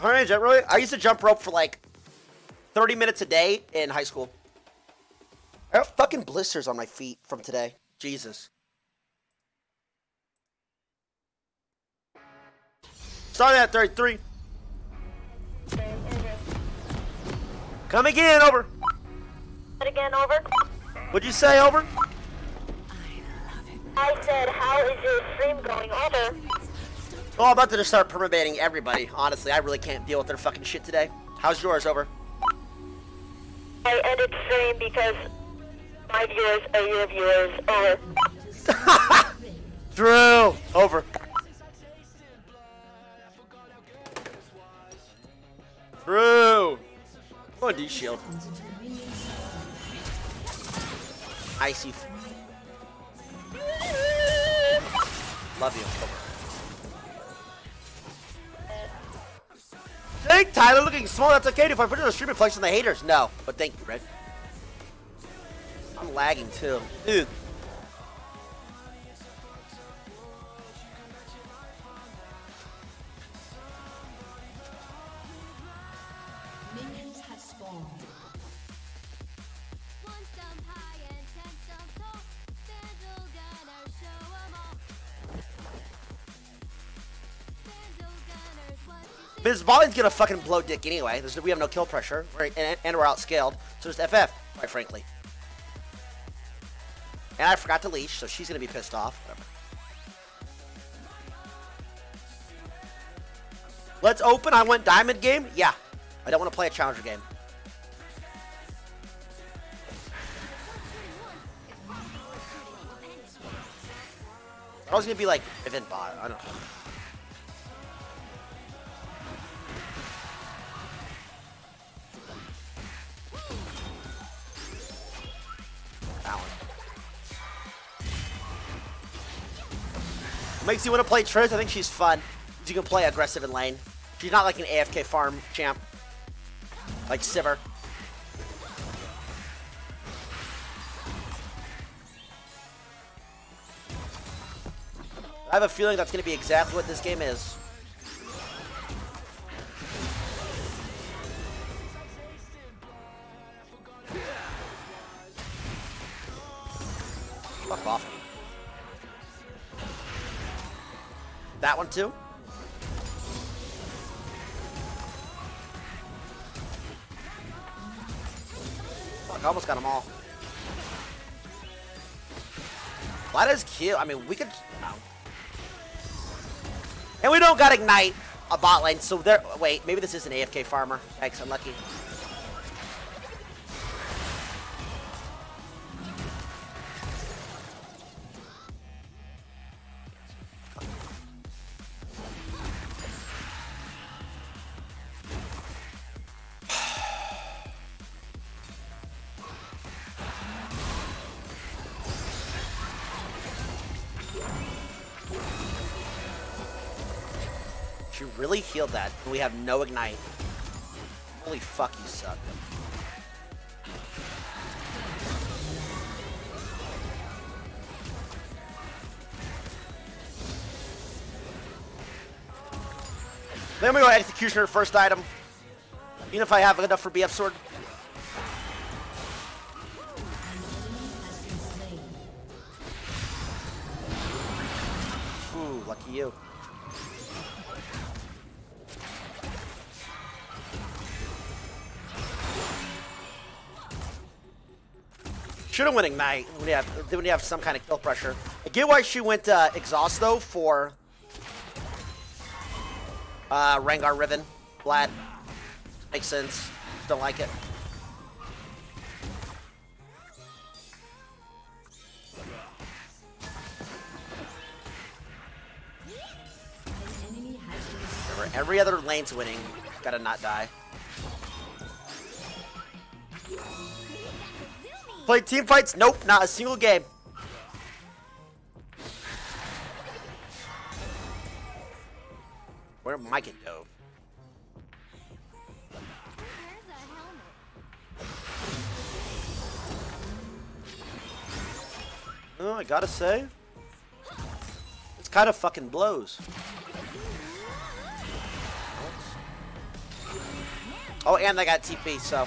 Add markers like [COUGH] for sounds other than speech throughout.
Jump really? I used to jump rope for like 30 minutes a day in high school. I have fucking blisters on my feet from today. Jesus. Starting at 33. Come again, over. Again, over. What'd you say, over? I said, how is your stream going? Over. Oh, I'm about to just start permabanning everybody. Honestly, I really can't deal with their fucking shit today. How's yours, over? I ended stream because my viewers are your viewers. Over. [LAUGHS] Drew! Over. Drew! Come on, D-Shield. Icy. Love you. Over. Tyler looking small. That's okay. If I put on the stream, it flex on the haters. No, but thank you, Red. I'm lagging too. Dude. Volley's gonna fucking blow dick anyway. There's, we have no kill pressure, right? And, and we're outscaled. So just FF, quite frankly. And I forgot to leash, so she's gonna be pissed off. Whatever. Let's open. I went diamond game. Yeah, I don't want to play a challenger game. I was gonna be like event bot. I don't. Alan. Makes you want to play Trish. I think she's fun. You can play aggressive in lane. She's not like an AFK farm champ. Like Sivir. I have a feeling that's going to be exactly what this game is. Fuck, I almost got them all. Is cute. I mean, we could... no. And we don't got Ignite a bot lane, so there... Wait, maybe this is an AFK farmer. Thanks, unlucky. She that, we have no Ignite. Holy fuck, you suck. Then we go Executioner first item. Even if I have enough for BF Sword. Ooh, lucky you. Should have went Ignite when you have when you have some kind of kill pressure. I get why she went uh, Exhaust though for uh, Rengar Riven. Vlad. Makes sense. Don't like it. Every other lane's winning. Gotta not die. Play team fights? Nope, not a single game. Where am I get dove? Oh, I gotta say, it's kind of fucking blows. Oh, and I got TP, so.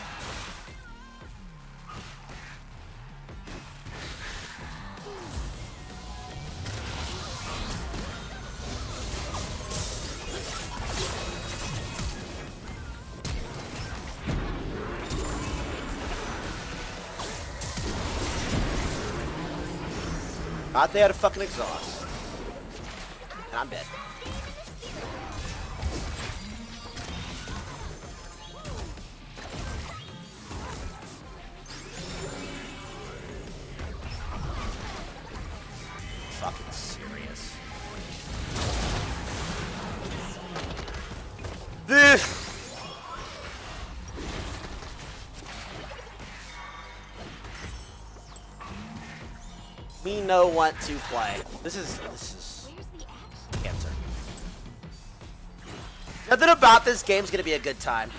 God, they had a fucking exhaust. And I'm dead. No want to play. This is this is cancer. Nothing about this game's gonna be a good time.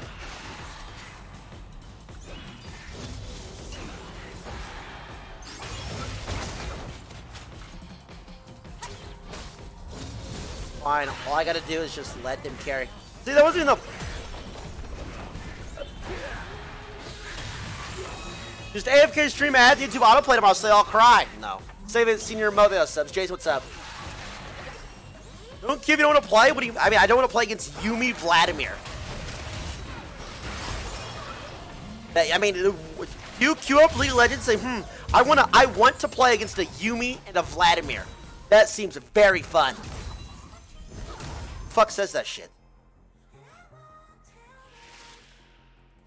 Fine, all I gotta do is just let them carry. See, that wasn't enough. Just AFK stream add YouTube autoplay tomorrow so they all cry. No. Save it, senior Movio subs. Jace, what's up? Don't give you don't want to play? What do you I mean I don't want to play against Yuumi Vladimir. I mean you queue up League of Legends say, hmm, I wanna I want to play against a Yuumi and a Vladimir. That seems very fun. Fuck says that shit.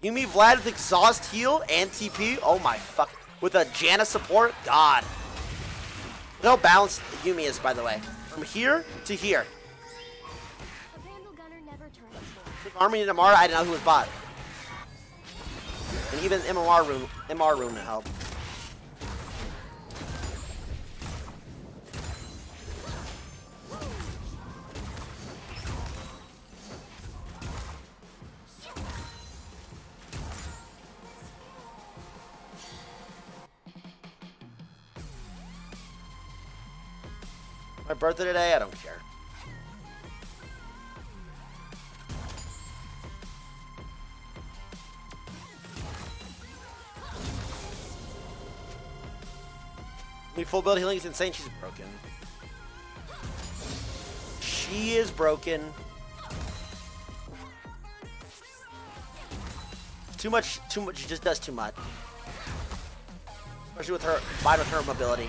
Yuumi Vlad with exhaust heal and TP? Oh my fuck. With a Janna support? God. Look how balanced Yuumi is, by the way. From here to here. Never Army and Amara, I didn't know who was bot. And even MR rune, MR rune help. My birthday today? I don't care. Mean, full build healing is insane. She's broken. She is broken. Too much, too much, she just does too much. Especially with her, combined with her mobility.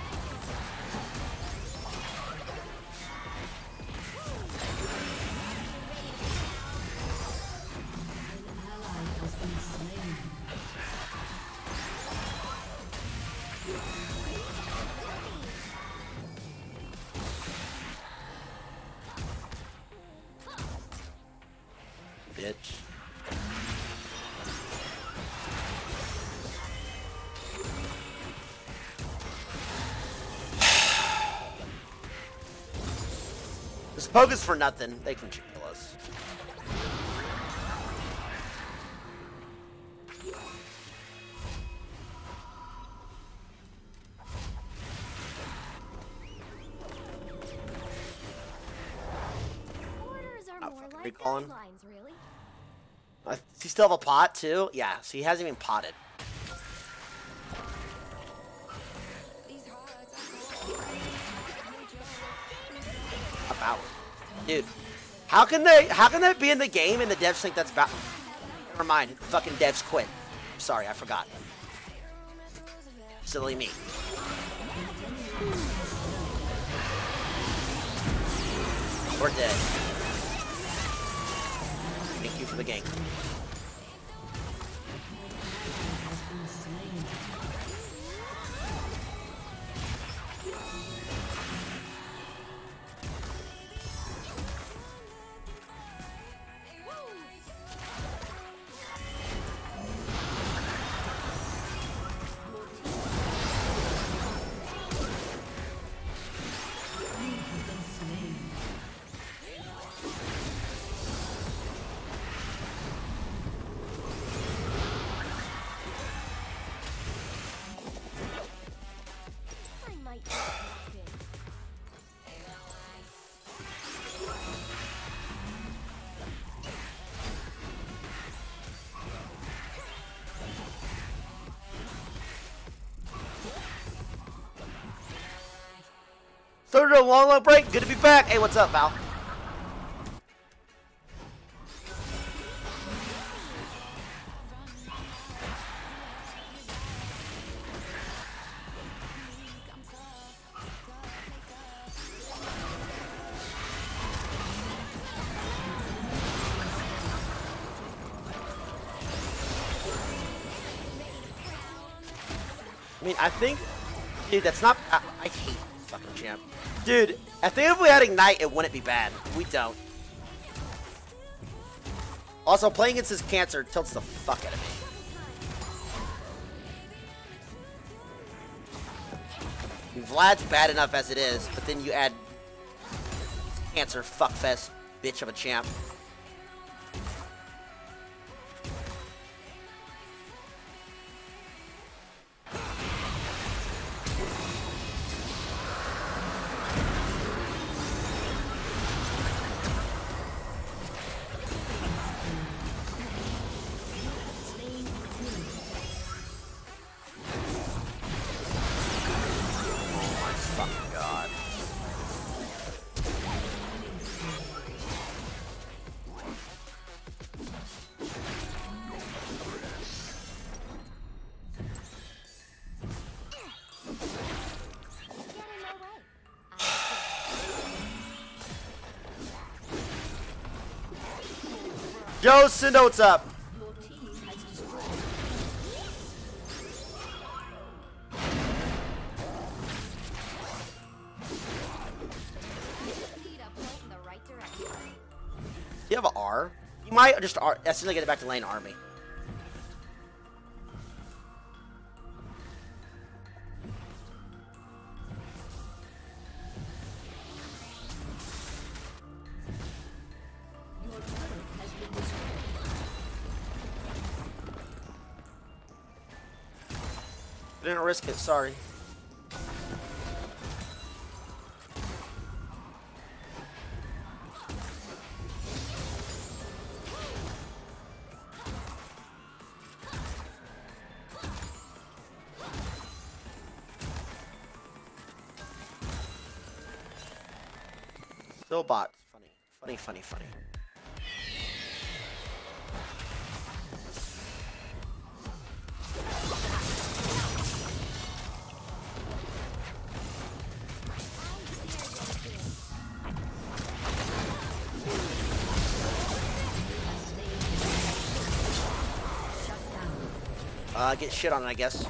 Poke is for nothing. They can kill us. Orders are more like recalling. really. Uh, Does he still have a pot too? Yeah, so he hasn't even potted. Dude. How can they how can that be in the game and the devs think that's about Never mind, fucking devs quit. Sorry, I forgot. Silly me. We're dead. Thank you for the game. Third a long, long break. Good to be back. Hey, what's up, Val? I mean, I think, dude, that's not. I, I hate fucking champ, dude. I think if we had ignite, it wouldn't be bad. We don't. Also, playing against this cancer tilts the fuck out of me. Vlad's bad enough as it is, but then you add cancer fuckfest bitch of a champ. Joe Cindo, what's up? You have an R? You might just R. As soon as I get it back to lane, army. It. Sorry. Still bots. Funny. Funny, funny, funny. Uh, get shit on, I guess.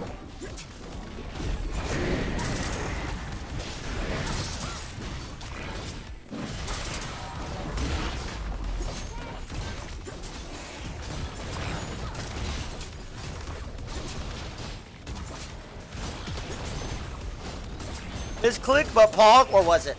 Misclick, but Pog, or was it?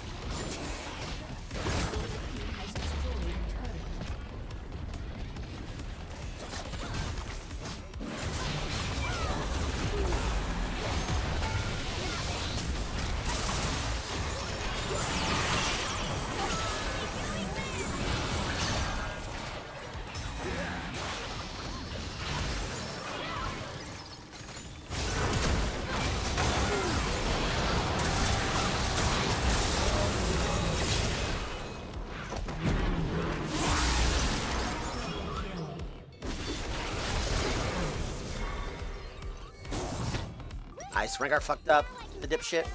Nice. Rengar fucked up. The dipshit.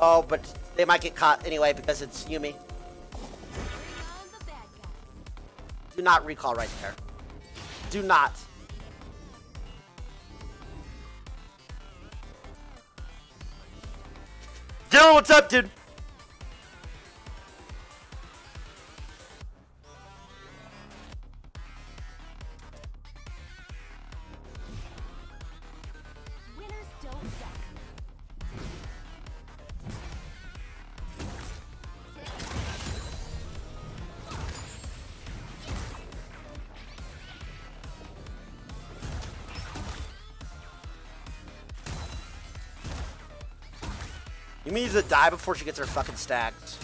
Oh, but they might get caught anyway because it's Yuumi. Do not recall right there. Do not. Dylan, what's up, dude? You mean to die before she gets her fucking stacks?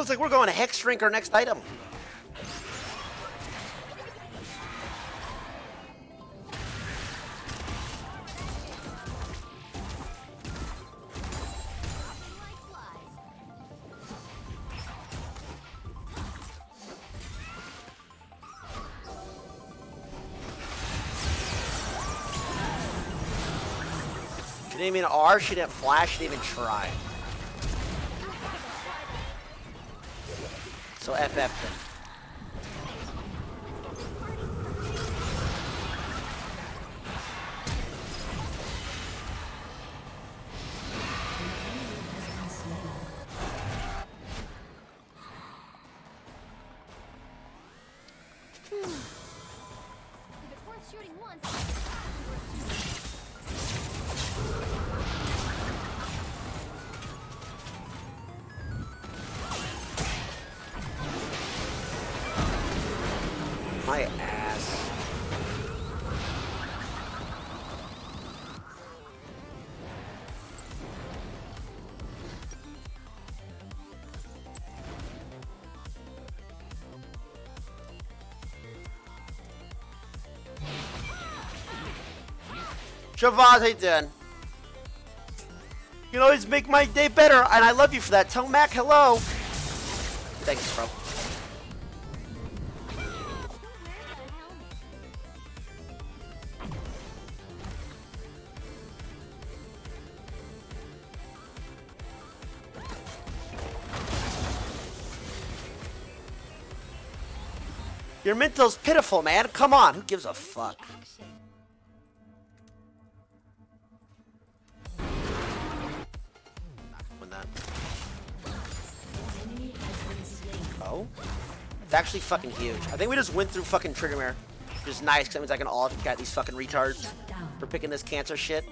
It's like we're going to Hexdrinker our next item. She didn't even R, she didn't flash, she didn't even try. So FF worth shooting once, Shavaz, you doing? You can always make my day better, and I love you for that. Tell Mac hello. Thanks, bro. who wears a? Your mental's pitiful, man. Come on, who gives a fuck? Actually fucking huge. I think we just went through fucking Trigger Mirror. Which is nice, because that means I can all got these fucking retards for picking this cancer shit.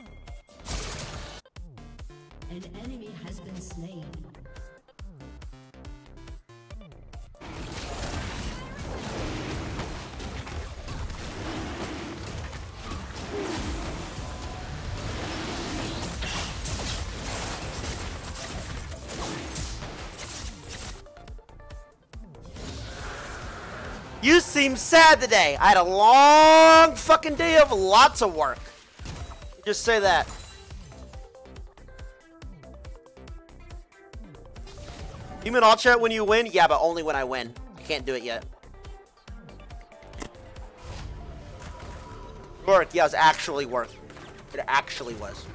Seem sad today. I had a long fucking day of lots of work. Just say that. You mean I'll chat when you win? Yeah, but only when I win. I can't do it yet. Work, yeah, it was actually work. It actually was.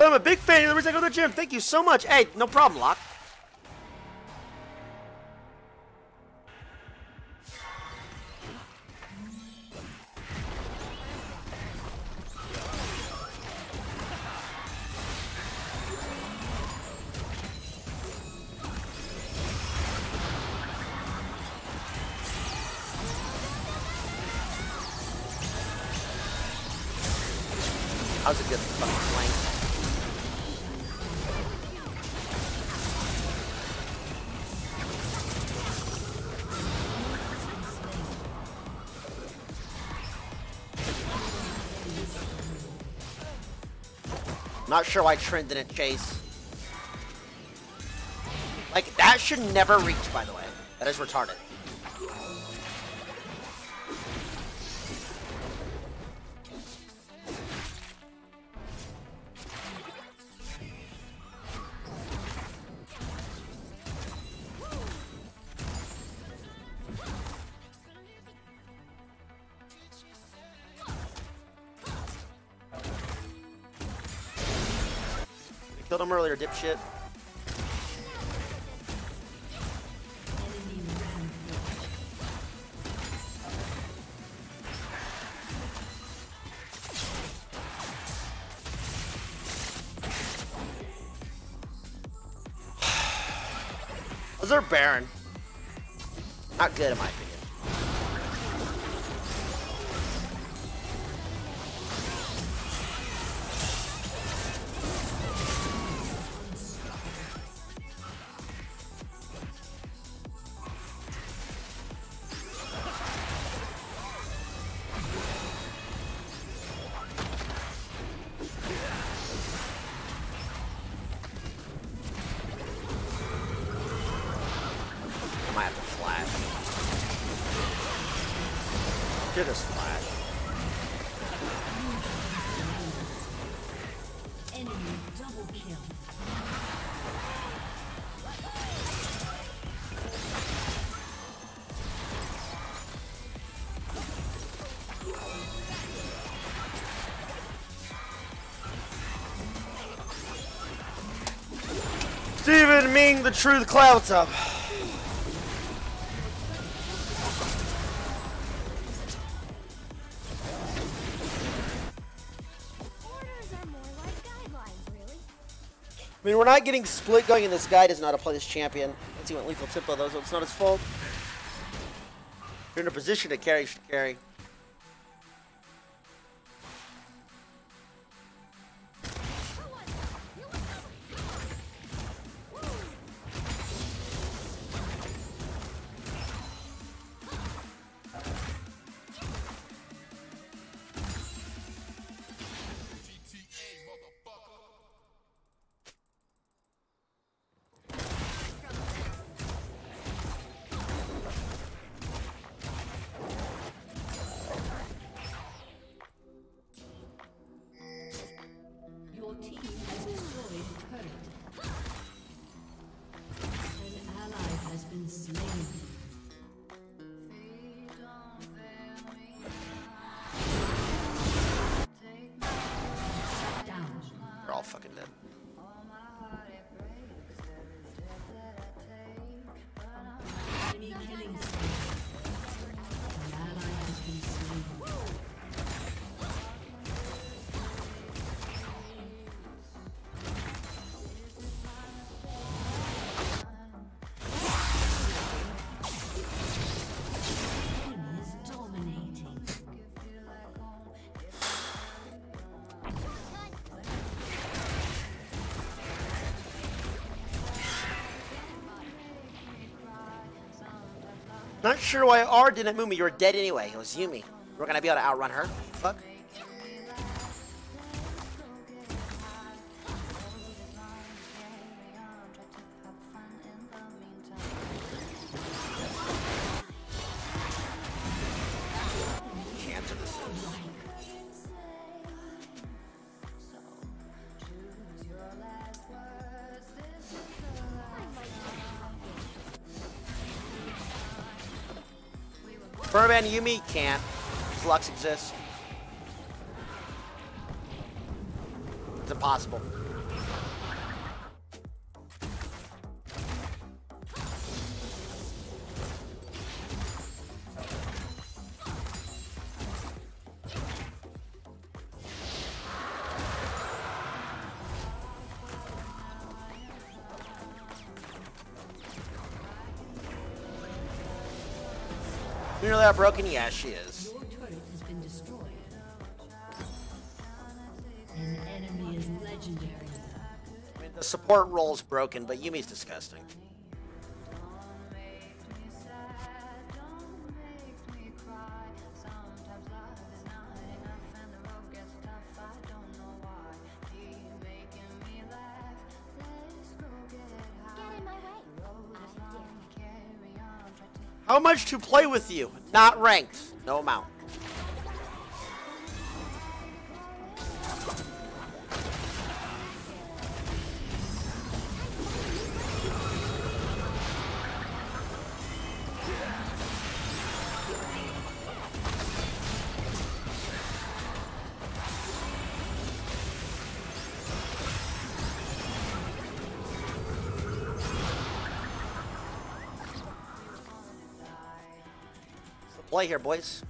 I'm a big fan of the reason I go to the gym. Thank you so much. Hey, no problem, Locke. Not sure why Trent didn't chase. Like, that should never reach, by the way. That is retarded. Earlier, dipshit. [SIGHS] Was there Baron? Not good in my opinion. Stephen Ming, the truth clouds up. Orders are more like guidelines, really. I mean, we're not getting split going, and this guy doesn't know how to play this champion. Let's see what lethal tempo, though, so it's not his fault. You're in a position to carry, you should carry. Not sure why R didn't move me. You were dead anyway. It was Yuumi. We're gonna be able to outrun her. Furman Yuumi can't. Flux exists. It's impossible. Broken? Yeah, she is. Your turret has been destroyed. An enemy is legendary. I mean, the support role's broken, but Yuumi's disgusting. Much to play with you? Not ranked. No amount. Play here, boys.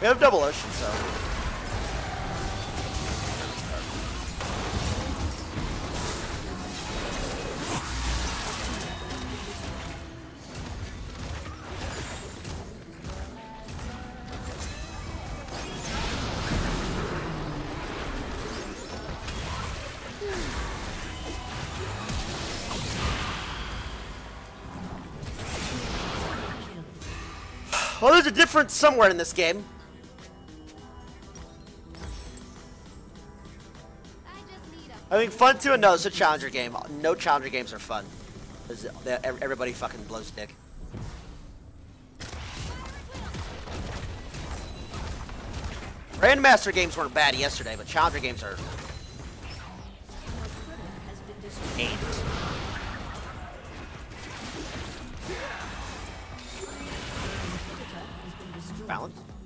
We have double ocean, a difference somewhere in this game. I just need a I think fun too, and no, it's a challenger game. No challenger games are fun. Everybody fucking blows dick. Grandmaster games weren't bad yesterday, but challenger games are eight. Balance.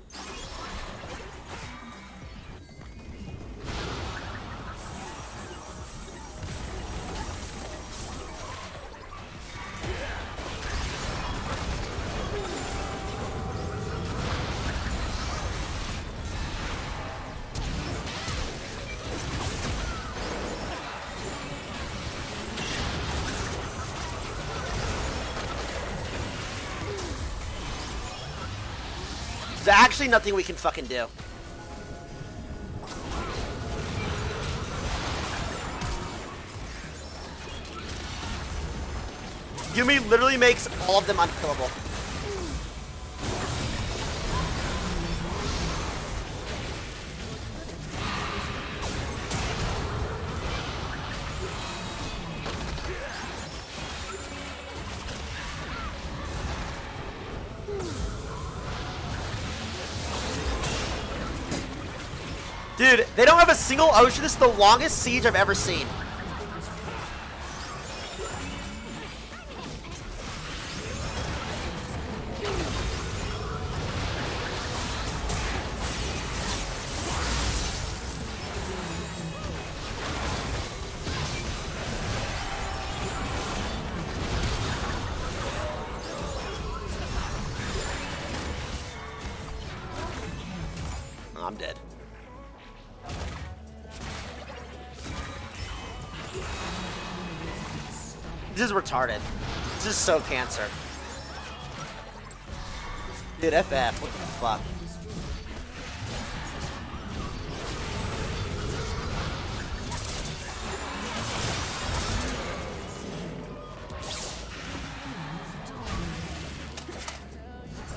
There's nothing we can fucking do. Yuumi literally makes all of them unkillable. Single ocean. This is the longest siege I've ever seen. I'm dead. This is retarded. This is so cancer. Dude, FF, what the fuck?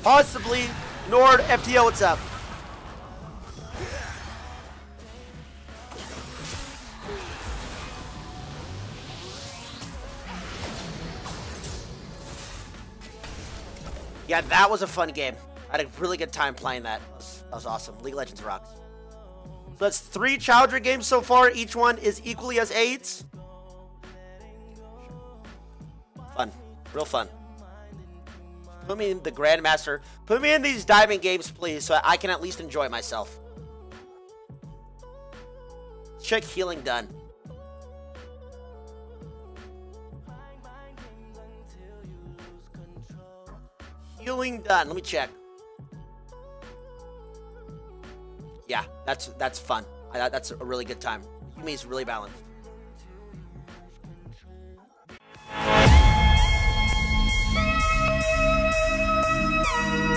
Possibly. Nord, FTO, what's up? Yeah, that was a fun game. I had a really good time playing that. That was, awesome. League of Legends rocks. So that's three Challenger games so far. Each one is equally as eight. Fun. Real fun. Put me in the Grandmaster. Put me in these diamond games, please, so I can at least enjoy myself. Check healing done. Done. Let me check. Yeah, that's that's fun. I, that's a really good time. Yuumi's really balanced.